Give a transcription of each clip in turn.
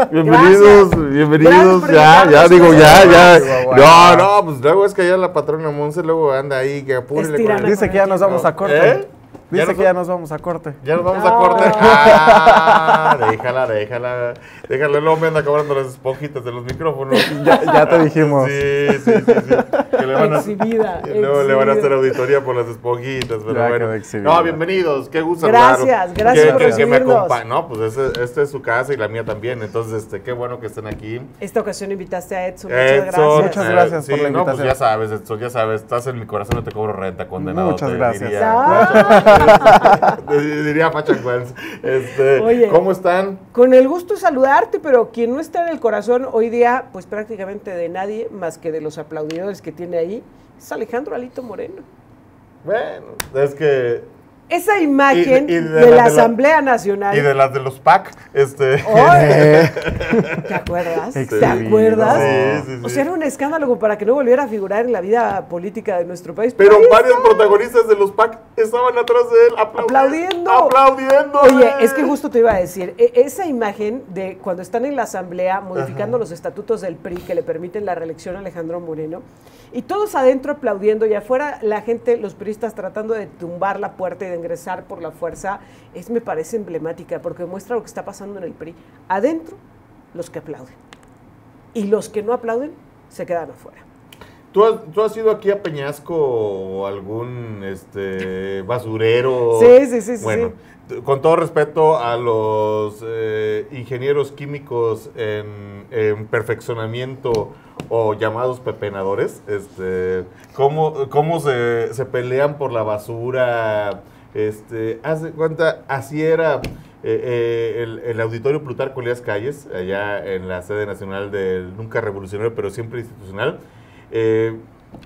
Bienvenidos, Gracias. bienvenidos, Gracias ya, ya digo, ya, ya. No, no, pues luego es que ya la patrona Monse luego anda ahí, que el- Dice que ya nos vamos a corte. ¿Eh? ¿Ya Dice nos que ya nos vamos a corte. Ya nos vamos a No. corte. Ah, déjala, déjala. Déjala, luego me anda cobrando las esponjitas de los micrófonos. Ya, ya te dijimos. Sí, sí, sí, sí. Que le van a, Exhibida, que luego le van a hacer auditoría por las esponjitas, pero Ya bueno. No, bienvenidos, qué gusto Gracias, gracias Que- por que, que me recibirnos. acompa- No, pues esta es su casa y la mía también, entonces este, qué bueno que estén aquí. Esta ocasión invitaste a Edson. Muchas Edson, gracias. Muchas eh, gracias sí, por la No, pues invitación. ya sabes, Edson, ya sabes, estás en mi corazón, no te cobro renta, condenado. Muchas gracias. Ah. Diría, diría Pacha Guans. Este, Oye. ¿Cómo están? Con el gusto de saludarte, pero quien no está en el corazón hoy día, pues prácticamente de nadie, más que de los aplaudidores que tiene ahí, es Alejandro Alito Moreno. Bueno, es que. Esa imagen Y- y de de, la- de la la- Asamblea Nacional. Y de las de los PAC, este. ¿Te acuerdas? ¿Te acuerdas? Sí, sí, sí. O sea, era un escándalo como para que no volviera a figurar en la vida política de nuestro país. Pero ahí varios está. protagonistas de los PAC estaban atrás de él aplaudiendo. Aplaudiendo. Aplaudiendo. Oye, es que justo te iba a decir, e- esa imagen de cuando están en la asamblea modificando los estatutos del PRI que le permiten la reelección a Alejandro Moreno, y todos adentro aplaudiendo y afuera la gente, los priistas tratando de tumbar la puerta y de ingresar por la fuerza, es me parece emblemática porque muestra lo que está pasando en el PRI. Adentro, los que aplauden. Y los que no aplauden, se quedan afuera. ¿Tú has, tú has ido aquí a Peñasco o algún este, basurero? Sí, sí, sí, sí, Bueno, t- con todo respeto a los eh, ingenieros químicos en, en perfeccionamiento o llamados pepenadores, este, ¿cómo, cómo se, se pelean por la basura? Este, haz de cuenta, así era eh, eh, el, el auditorio Plutarco Elías Calles, allá en la sede nacional del nunca revolucionario, pero siempre institucional. Eh,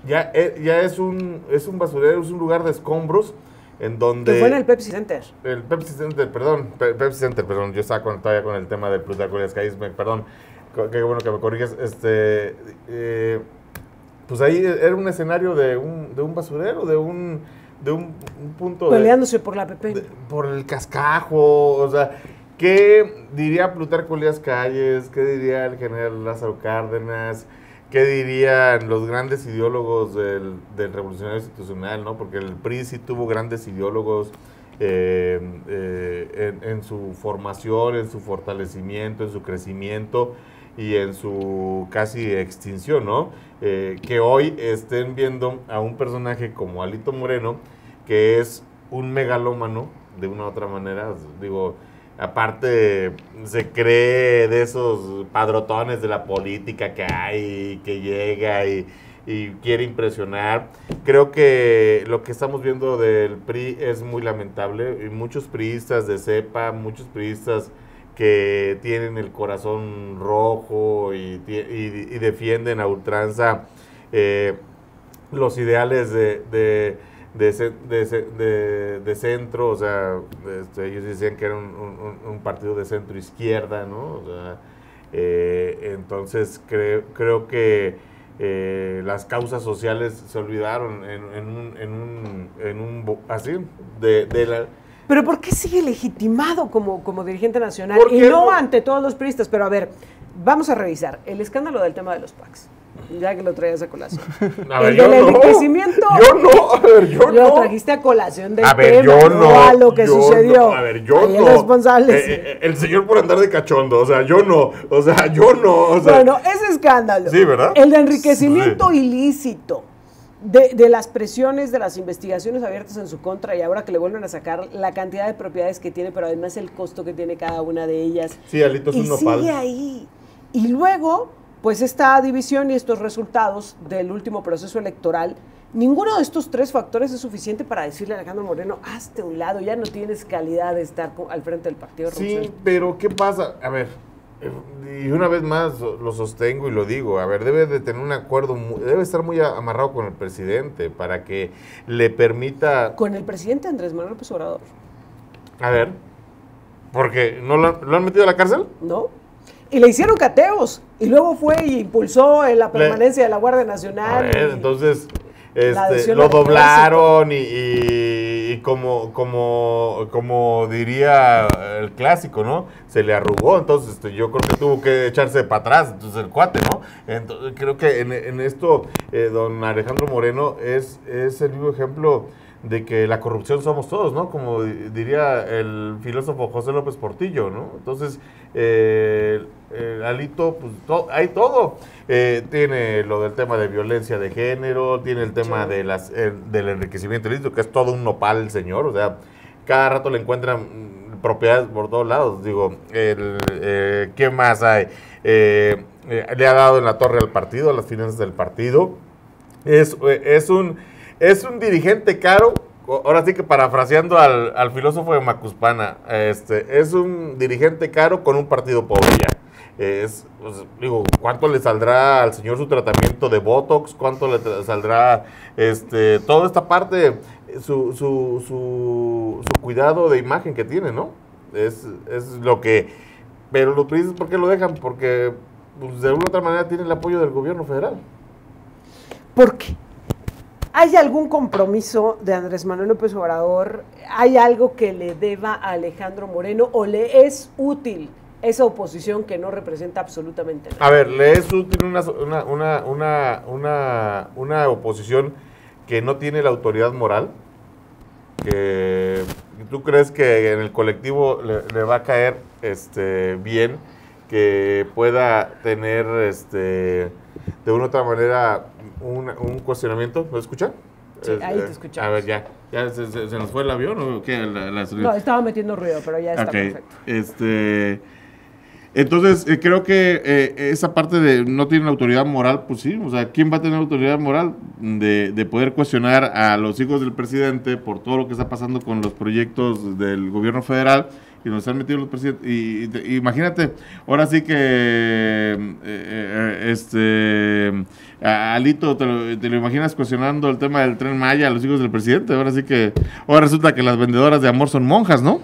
ya, ya es un es un basurero, es un lugar de escombros en donde Que fue en el Pepsi Center. el Pepsi Center, perdón, Pe- Pepsi Center, perdón, yo estaba con, todavía con el tema del Plutarco Elías Calles, me- perdón, qué bueno que me corriges, este, pues ahí era un escenario de un, de un basurero, de un, de un, un punto de- Peleándose por la PP. de- por el cascajo, o sea, ¿qué diría Plutarco Elías Calles? ¿Qué diría el general Lázaro Cárdenas? ¿Qué dirían los grandes ideólogos del, del revolucionario institucional? ¿no? Porque el PRI sí tuvo grandes ideólogos eh, eh, en, en su formación, en su fortalecimiento, en su crecimiento y en su casi extinción, ¿no? Eh, que hoy estén viendo a un personaje como Alito Moreno, que es un megalómano, de una u otra manera, digo, aparte se cree de esos padrotones de la política que hay, que llega y, y quiere impresionar. Creo que lo que estamos viendo del PRI es muy lamentable y muchos priistas de cepa, muchos priistas que tienen el corazón rojo y, defienden a ultranza eh, los ideales de, de, de, ce- de ce- de- de centro, o sea, este, ellos decían que era un, partido de centro izquierda, ¿no? Eh, entonces creo, creo que eh, las causas sociales se olvidaron en, un, en un, en un así, de la... Pero ¿por qué sigue legitimado como, como dirigente nacional? ¿Por Y no ante todos los priistas. Pero a ver, vamos a revisar el escándalo del tema de los PACs. Ya que lo traías a colación. A ver, el yo del no. enriquecimiento. Yo no, a ver, yo Lo no. trajiste a colación del A ver, tema, yo no. a lo que yo sucedió. no, a ver, yo Ahí no. Eh, eh, el señor por andar de cachondo, o sea, yo no. O sea, yo no. O sea, bueno, ese escándalo. Sí, ¿verdad? El de enriquecimiento ilícito. De, de las presiones, de las investigaciones abiertas en su contra y ahora que le vuelven a sacar la cantidad de propiedades que tiene, pero además el costo que tiene cada una de ellas. Sí, Alito es y un nopal. sigue ahí. Y luego, pues esta división y estos resultados del último proceso electoral, ninguno de estos tres factores es suficiente para decirle a Alejandro Moreno, hazte un lado, ya no tienes calidad de estar al frente del partido. Sí, Revolucionario". pero ¿qué pasa? A ver, y una vez más lo sostengo y lo digo, a ver, debe de tener un acuerdo, debe estar muy a- amarrado con el presidente para que le permita, Con el presidente Andrés Manuel López Obrador, a ver, porque ¿no lo, han- lo han metido a la cárcel? ¿no? Y le hicieron cateos. Y luego fue y impulsó la permanencia de la Guardia A Nacional. ver, y- entonces este, lo doblaron y, y- y como, como, como diría el clásico, ¿no? Se le arrugó, entonces este, yo creo que tuvo que echarse para atrás, entonces el cuate, ¿no? Entonces, creo que en, en esto, eh, don Alejandro Moreno es, es el vivo ejemplo de que la corrupción somos todos, ¿no? Como di- diría el filósofo José López Portillo, ¿no? Entonces, eh, el Alito, pues to- hay todo. Eh, tiene lo del tema de violencia de género, tiene el tema Sí. de las, eh, del enriquecimiento ilícito, que es todo un nopal el señor, o sea, cada rato le encuentran propiedades por todos lados. Digo, el, eh, ¿qué más hay? Eh, le ha dado en la torre al partido, a las finanzas del partido. Es, es, un, es un dirigente caro, ahora sí que parafraseando al, filósofo de Macuspana, este, es un dirigente caro con un partido pobre ya. Es, pues, digo, ¿cuánto le saldrá al señor su tratamiento de Botox? ¿Cuánto le saldrá este, toda esta parte, su, su, su, su cuidado de imagen que tiene, ¿no? Es, es lo que... Pero los periodistas, ¿por qué lo dejan? Porque pues, de alguna otra manera tiene el apoyo del gobierno federal. ¿Por qué? ¿Hay algún compromiso de Andrés Manuel López Obrador? ¿Hay algo que le deba a Alejandro Moreno o le es útil esa oposición que no representa absolutamente nada? A ver, ¿le es útil una, una, una, una, oposición que no tiene la autoridad moral? Que tú crees que en el colectivo le, le va a caer este bien que pueda tener este de una u otra manera un, un cuestionamiento, ¿lo escuchan? Sí, ahí te eh, escuchamos. A ver, ya. ¿Ya se, se- se nos fue el avión o qué? La- la- No, estaba metiendo ruido, pero ya está perfecto. Este, entonces, eh, creo que eh, esa parte de no tienen autoridad moral, pues sí, o sea, ¿quién va a tener autoridad moral de, de poder cuestionar a los hijos del presidente por todo lo que está pasando con los proyectos del gobierno federal y nos están metiendo los presidentes? Y, y te- imagínate, ahora sí que, eh, eh, este, Alito, te lo, te lo imaginas cuestionando el tema del tren Maya a los hijos del presidente, ahora sí que, ahora resulta que las vendedoras de amor son monjas, ¿no?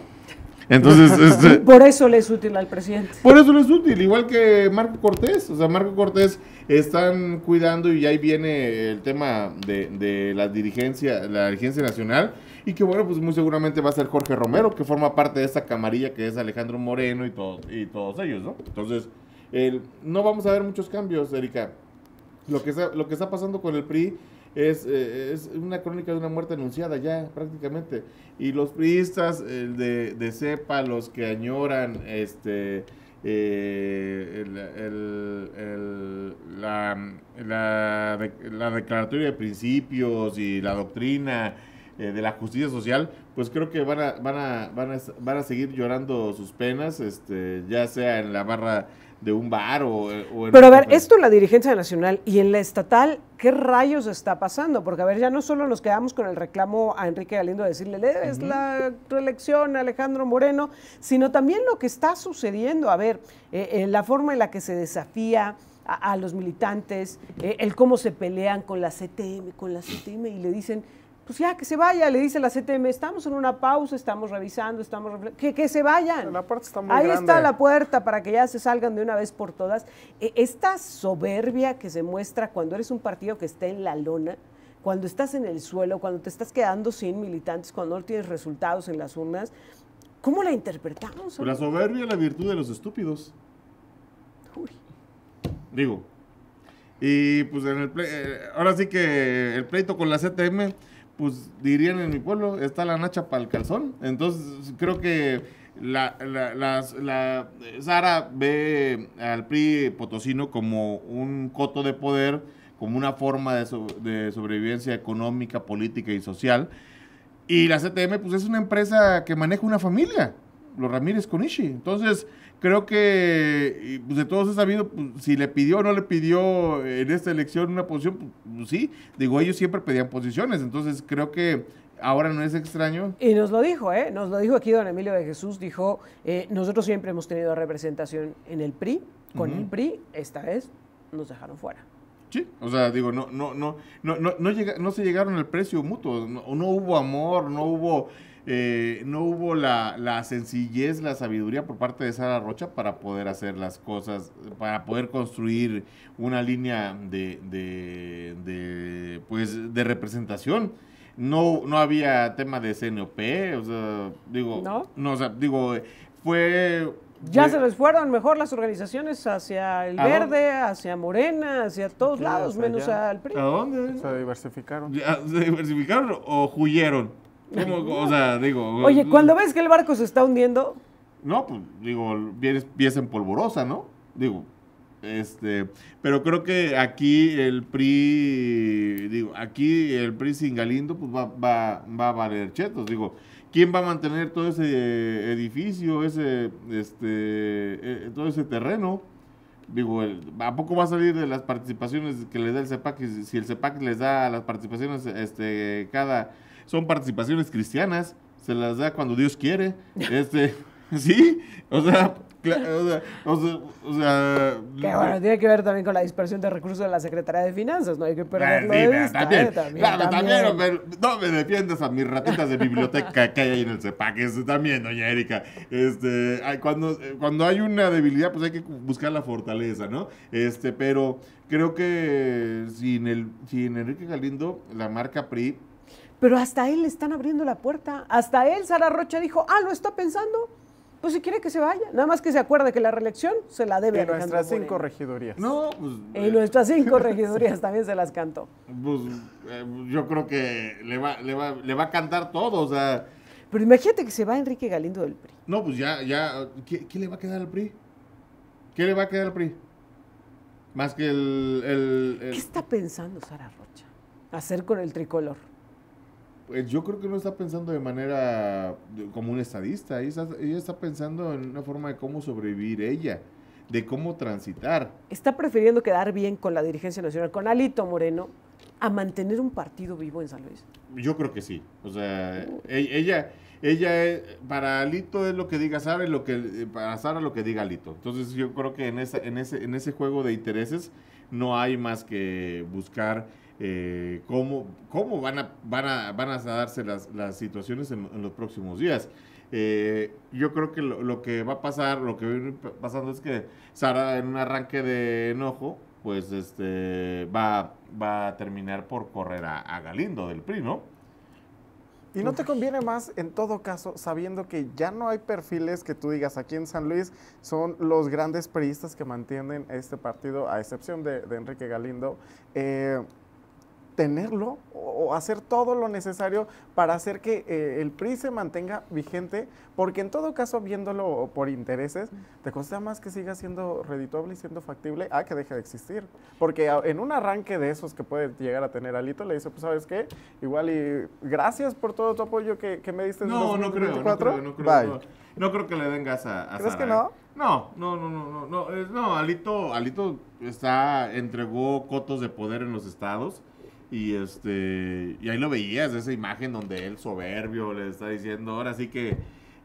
Entonces, este, Por eso le es útil al presidente. por eso no es útil, igual que Marco Cortés. O sea, Marco Cortés están cuidando y ahí viene el tema de, de la dirigencia, la dirigencia nacional. Y que bueno, pues muy seguramente va a ser Jorge Romero, que forma parte de esa camarilla que es Alejandro Moreno y, todos y todos ellos, ¿no? Entonces, el- no vamos a ver muchos cambios, Erika. Lo que está, lo que está pasando con el PRI es, eh, es una crónica de una muerte anunciada ya prácticamente. Y los priistas el de, de cepa, los que añoran este eh, la, la declaratoria de principios y la doctrina eh, de la justicia social, pues creo que van a, van a, van a, van a seguir llorando sus penas, este, ya sea en la barra de un bar o, o en Pero a ver, café. esto en la dirigencia nacional y en la estatal, ¿qué rayos está pasando? Porque a ver, ya no solo nos quedamos con el reclamo a Enrique Galindo de decirle, le debes la reelección a Alejandro Moreno, sino también lo que está sucediendo, a ver, eh, eh, la forma en la que se desafía a, a los militantes, eh, el cómo se pelean con la CTM, con la CTM y le dicen, pues ya que se vaya, le dice la CTM, estamos en una pausa, estamos revisando, estamos que, que se vayan. La puerta está muy Ahí grande. está la puerta para que ya se salgan de una vez por todas. E- Esta soberbia que se muestra cuando eres un partido que está en la lona, cuando estás en el suelo, cuando te estás quedando sin militantes, cuando no tienes resultados en las urnas, ¿cómo la interpretamos? Pues La soberbia es la virtud de los estúpidos. Uy. Digo. Y pues en el ple- eh, ahora sí que el pleito con la CTM, pues dirían en mi pueblo, está la nacha para el calzón. Entonces creo que la, Sara ve al PRI potosino como un coto de poder, como una forma de, so- de sobrevivencia económica, política y social. Y la CTM, pues es una empresa que maneja una familia, los Ramírez Konishi. Entonces, creo que pues, de todos es sabido, pues, si le pidió o no le pidió en esta elección una posición, pues, pues, sí. Digo, ellos siempre pedían posiciones. Entonces, creo que ahora no es extraño. Y nos lo dijo, ¿eh? Nos lo dijo aquí don Emilio de Jesús, dijo, eh, nosotros siempre hemos tenido representación en el PRI, con el PRI, esta vez nos dejaron fuera. Sí, o sea, digo, no, no, no, no, no, no, llega- no se llegaron al precio mutuo, no, no hubo amor, no hubo, eh, no hubo la, la sencillez, la sabiduría por parte de Sara Rocha para poder hacer las cosas, para poder construir una línea de, de, de, pues, de representación. no, no había tema de CNOP, o sea, digo, ¿No? o sea, digo, fue... Ya se les fueron mejor las organizaciones hacia el verde, hacia Morena, hacia todos lados, menos allá. al PRI. ¿A dónde? Se diversificaron. Ya, ¿Se diversificaron o huyeron? ¿Cómo? O sea, digo... Oye, cuando ves que el barco se está hundiendo, No, pues digo, vienes pieza en polvorosa, ¿no? Digo, este, pero creo que aquí el PRI, digo, aquí el PRI sin Galindo, pues va, va, va a valer chetos, digo, ¿quién va a mantener todo ese edificio, ese, este, eh, todo ese terreno? Digo, el- ¿a poco va a salir de las participaciones que le da el CEPAC? Si- Si el CEPAC les da las participaciones, este, cada, son participaciones cristianas, se las da cuando Dios quiere, este, sí, o sea, o sea, o sea, o sea, que bueno, tiene que ver también con la dispersión de recursos de la Secretaría de Finanzas, no hay que perderlo sí, de vista. también, ¿eh? También, claro, también, también. pero no me defiendas a mis ratitas de biblioteca que hay ahí en el CEPAC, eso también, doña Erika. Este, cuando, cuando hay una debilidad, pues hay que buscar la fortaleza, ¿no? Este, pero creo que sin el, sin Enrique Galindo, la marca PRI, Pero hasta él le están abriendo la puerta. Hasta él, Sara Rocha dijo, ah, lo está pensando. Pues si quiere que se vaya. Nada más que se acuerde que la reelección se la debe Alejandro nuestras Moreno. cinco regidurías. no, pues, Y eh, nuestras cinco regidurías también se las cantó. pues, eh, yo creo que le va, le va, le va a cantar todo, o sea, Pero imagínate que se va Enrique Galindo del PRI. no, pues ya, ya, ¿qué, qué le va a quedar al PRI? ¿Qué le va a quedar al PRI? Más que el, el- el- ¿Qué está pensando Sara Rocha? Hacer con el tricolor. Pues yo creo que no está pensando de manera como un estadista, ella está, ella está pensando en una forma de cómo sobrevivir ella, de cómo transitar. Está prefiriendo quedar bien con la dirigencia nacional, con Alito Moreno, a mantener un partido vivo en San Luis. Yo creo que sí. O sea, e- ella, ella, es- para Alito es lo que diga Sara y lo que, eh, para Sara lo que diga Alito. Entonces yo creo que en, esa, en, ese, en ese juego de intereses no hay más que buscar eh, cómo, cómo van, a, van, a, van a darse las, las situaciones en, los próximos días. Eh, yo creo que lo, que va a pasar, lo que viene pa- pasando es que Sara en un arranque de enojo, pues este va, va a terminar por correr a, Galindo del PRI, ¿no? ¿Y no te conviene más, en todo caso, sabiendo que ya no hay perfiles que tú digas aquí en San Luis son los grandes periodistas que mantienen este partido, a excepción de, de Enrique Galindo, eh, tenerlo o, hacer todo lo necesario para hacer que eh, el PRI se mantenga vigente? Porque en todo caso, viéndolo por intereses, te cuesta más que siga siendo redituable y siendo factible a que deje de existir. Porque en un arranque de esos que puede llegar a tener Alito, le dice, pues, ¿sabes qué? Igual y gracias por todo tu apoyo que, que me diste en No, no creo, no 2024. creo, no creo. No, creo que le den gas a, a ¿Crees Sara, que no? ¿eh? No, no, no, no, no, no, Alito, Alito está, entregó cotos de poder en los estados y este, y ahí lo veías, esa imagen donde él soberbio le está diciendo, ahora sí que,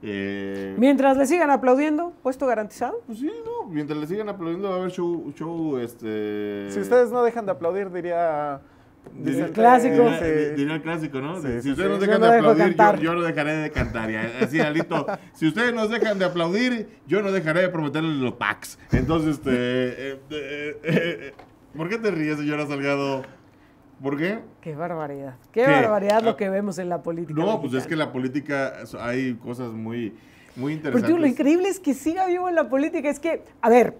eh, Mientras le sigan aplaudiendo, puesto garantizado. pues sí, no, mientras le sigan aplaudiendo va a haber show, show, este... Si ustedes no dejan de aplaudir, diría... Vicente, clásico. Diría, diría el clásico, ¿no? Sí, si sí, ustedes sí. nos Yo dejan no de dejo aplaudir, yo, yo no dejaré de cantar. Y así, Alito, si ustedes nos dejan de aplaudir, yo no dejaré de prometerles los packs. Entonces, este... eh, eh, eh, ¿Por qué te ríes, señora Salgado? ¿Por qué? Qué barbaridad. Qué, ¿Qué? barbaridad Ah, lo que vemos en la política. No, pues es que la política hay cosas muy, muy Pero interesantes. tío, lo increíble es que siga vivo en la política. Es que, a ver,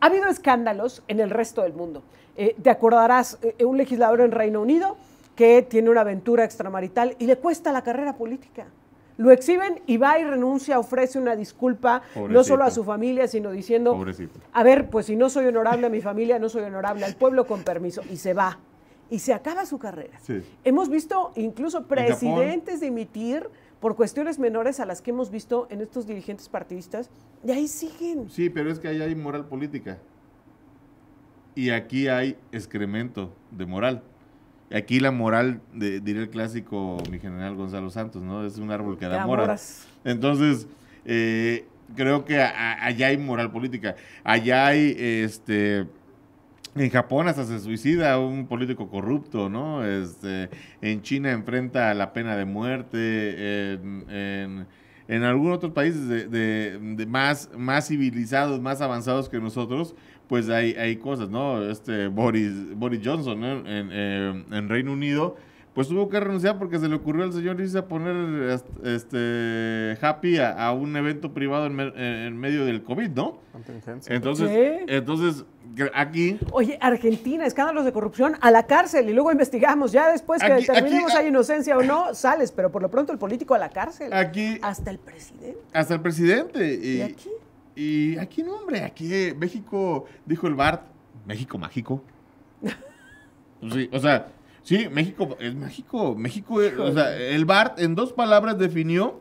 ha habido escándalos en el resto del mundo. Eh, te acordarás, eh, un legislador en Reino Unido que tiene una aventura extramarital y le cuesta la carrera política. Lo exhiben y va y renuncia, ofrece una disculpa, no solo a su familia, sino diciendo, Pobrecito. a ver, pues si no soy honorable a mi familia, no soy honorable al pueblo con permiso. Y se va. Y se acaba su carrera. Sí. Hemos visto incluso presidentes dimitir por cuestiones menores a las que hemos visto en estos dirigentes partidistas, y ahí siguen. Sí, pero es que ahí hay moral política. Y aquí hay excremento de moral. Aquí la moral, de, diría el clásico mi general Gonzalo Santos, ¿no? Es un árbol que da moras. Entonces, eh, creo que a- a- allá hay moral política. Allá hay, este, en Japón hasta se suicida un político corrupto, ¿no? Este, en China enfrenta la pena de muerte, en, en, algunos otros países de, de- de más, más civilizados, más avanzados que nosotros, pues hay, hay cosas, ¿no? Este Boris, Boris Johnson, ¿no? En, eh, en Reino Unido, pues tuvo que renunciar porque se le ocurrió al señor irse a poner este happy a, un evento privado en, medio del COVID, ¿no? Entonces, entonces aquí. Oye, Argentina, escándalos de corrupción a la cárcel y luego investigamos. Ya después que determinemos si hay inocencia o no, sales, pero por lo pronto el político a la cárcel. Aquí. Hasta el presidente. Hasta el presidente. ¿Y, aquí? Y aquí no, hombre, aquí México, dijo el Bart, México mágico. sí, o sea, sí, México es mágico. México, o sea, el Bart en dos palabras definió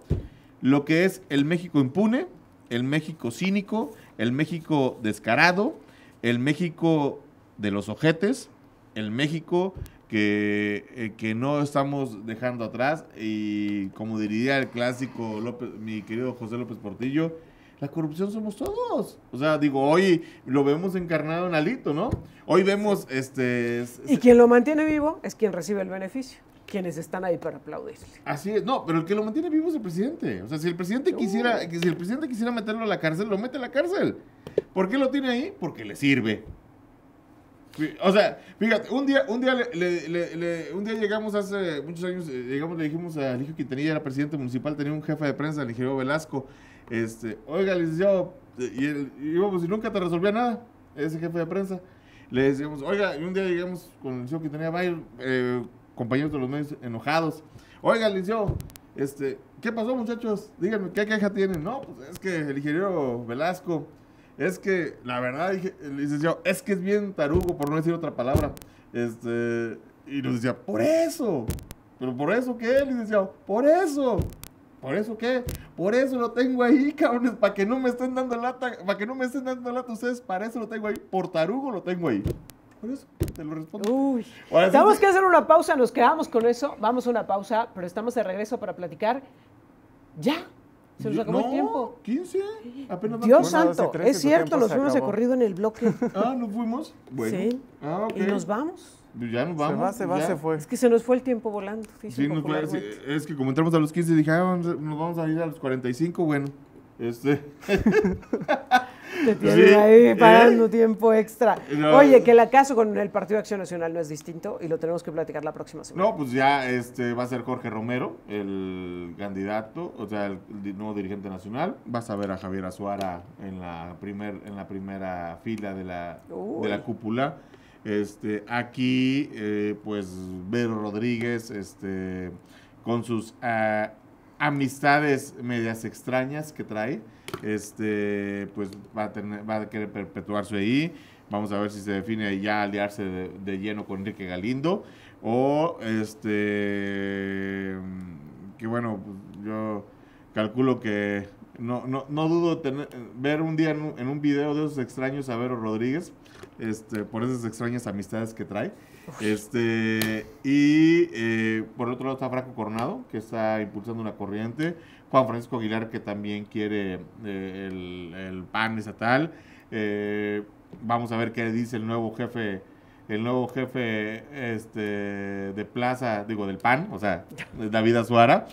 lo que es el México impune, el México cínico, el México descarado, el México de los ojetes, el México que, eh, que, no estamos dejando atrás y como diría el clásico López, mi querido José López Portillo, la corrupción somos todos. O sea, digo, hoy lo vemos encarnado en Alito, ¿no? Hoy vemos este... Y quien lo mantiene vivo es quien recibe el beneficio quienes están ahí para aplaudirle. Así es, no, pero el que lo mantiene vivo es el presidente. O sea, si el presidente quisiera, si el presidente quisiera meterlo a la cárcel, lo mete a la cárcel. ¿Por qué lo tiene ahí? Porque le sirve. O sea, fíjate, un día, un día, le, un día llegamos hace muchos años, eh, llegamos, le dijimos a Eligio Quintanilla, era presidente municipal, tenía un jefe de prensa, Eligio Velasco, este, oiga, licenciado, y, él, y, nunca te resolvía nada, ese jefe de prensa. Le decíamos, oiga, y un día llegamos con el licenciado Quintanilla, vaya, eh, compañeros de los medios enojados. Oiga, licenciado, este, ¿qué pasó, muchachos? Díganme, ¿qué queja tienen? No, pues es que el ingeniero Velasco, es que, la verdad, dije, licenciado, es que es bien tarugo, por no decir otra palabra. Este, y nos decía, por eso. ¿Pero por eso qué, licenciado? Por eso. ¿Por eso qué? Por eso lo tengo ahí, cabrones, para que no me estén dando lata, para que no me estén dando lata ustedes, para eso lo tengo ahí. Por tarugo lo tengo ahí. Por eso te lo respondo. Uy. Tenemos que hacer una pausa, nos quedamos con eso. Vamos a una pausa, pero estamos de regreso para platicar. Ya. Se nos acabó el tiempo. 15. Apenas Dios santo, es cierto, nos fuimos de corrido en el bloque. Ah, ¿nos fuimos? Bueno. Sí. Ah, ok. Y nos vamos. Pues ya nos vamos. Se va, se va, se fue. Es que se nos fue el tiempo volando. Sí, nos fue, es que como entramos a los 15, dije, ah, nos vamos a ir a los 45, bueno. Este. Te tienen ahí parando tiempo extra. Oye, que el acaso con el Partido de Acción Nacional no es distinto y lo tenemos que platicar la próxima semana. No, pues ya este va a ser Jorge Romero, el candidato, o sea, el, nuevo dirigente nacional. Vas a ver a Javier Azuara en la primer, en la primera fila de la, de la cúpula. Este, aquí, eh, pues, Vero Rodríguez, este, con sus ah, amistades medias extrañas que trae este, pues va a, tener, va a querer perpetuarse ahí. Vamos a ver si se define ya aliarse de, lleno con Enrique Galindo. O, este, que bueno, pues, yo calculo que no, no, no dudo tener, ver un día en un, video de esos extraños a Vero Rodríguez, este, por esas extrañas amistades que trae. Este, y eh, por otro lado está Franco Coronado, que está impulsando una corriente. Juan Francisco Aguilar, que también quiere eh, el, PAN estatal. Eh, vamos a ver qué dice el nuevo jefe, el nuevo jefe este, de plaza, digo, del PAN, o sea, David Azuara.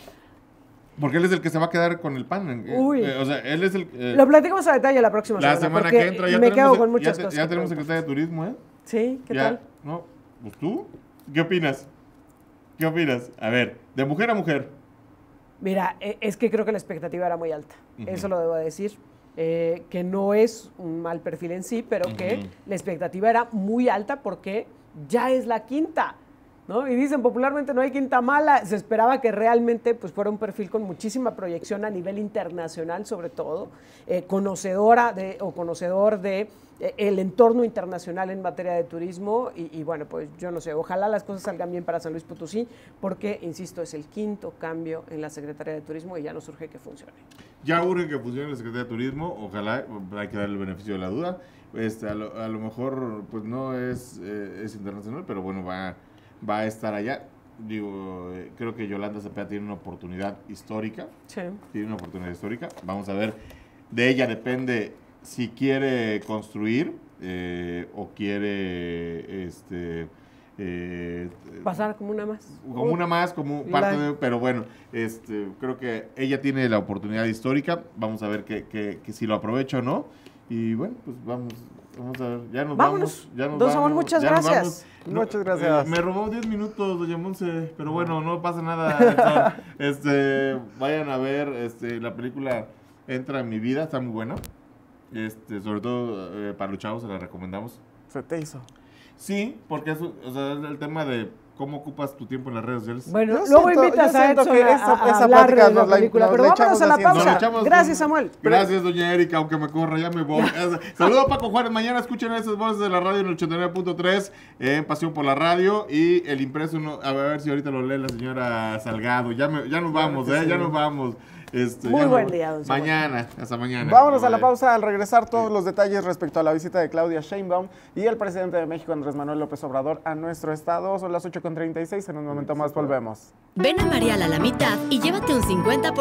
Porque él es el que se va a quedar con el pan. Eh, Uy. o sea, él es el. Lo platicamos a detalle la próxima semana. La semana que entra ya me tenemos, quedo con muchas cosas. Ya tenemos secretaria de turismo, ¿eh? Sí, ¿qué tal? No, tú. ¿Qué opinas? ¿Qué opinas? A ver, de mujer a mujer. Mira, e, es que creo que la expectativa era muy alta, eso lo debo decir. Eh, que no es un mal perfil en sí, pero que la expectativa era muy alta porque ya es la quinta. Y dicen popularmente no hay quinta mala, se esperaba que realmente pues, fuera un perfil con muchísima proyección a nivel internacional sobre todo, eh, conocedora de, o conocedor de eh, el entorno internacional en materia de turismo y, bueno, pues yo no sé, ojalá las cosas salgan bien para San Luis Potosí, porque, insisto, es el quinto cambio en la Secretaría de Turismo y ya nos urge que funcione. Ya urge que funcione la Secretaría de Turismo, ojalá, hay que darle el beneficio de la duda. Este, a, lo, a lo mejor, pues no es, eh, es internacional, pero bueno, va, va a estar allá digo, eh, creo que Yolanda Cepeda tiene una oportunidad histórica. Sí. Tiene una oportunidad histórica. Vamos a ver, de ella depende si quiere construir eh, o quiere este eh, pasar como una más como una más como parte de pero bueno este creo que ella tiene la oportunidad histórica vamos a ver que, que, si lo aprovecha o no y bueno pues vamos Vamos a ver, ya nos Vámonos. vamos. Ya nos Don vamos, Samuel, muchas gracias. Muchas gracias. eh, me robó 10 minutos, doña Monse, pero bueno, no pasa nada. este, vayan a ver este, la película Entra en mi vida, está muy buena. Este, sobre todo eh, para los chavos se la recomendamos. Se te hizo. Sí, porque es, o sea, es el tema de cómo ocupas tu tiempo en las redes sociales. Bueno, Yo luego siento- invitas a Edson que a, esa- a esa hablar de la nos la- película. nos Pero la vámonos a la. Nos pausa. Gracias, con- Samuel. Gracias, doña Erika, aunque me corra, ya me voy. Saludos a Paco Juárez. Mañana escuchen esas voces de la radio en el 89.3 en Pasión por la Radio. Y el impreso, no- a ver si ahorita lo lee la señora Salgado. Ya, me- ya nos vamos, ¿eh? sí. Ya nos vamos. Este, Muy buen día, don. Mañana, hasta mañana. Vámonos a la pausa al regresar todos los detalles respecto a la visita de Claudia Sheinbaum y el presidente de México, Andrés Manuel López Obrador, a nuestro estado. Son las 8.36, en un momento más volvemos. Ven a Marial a la mitad y llévate un 50%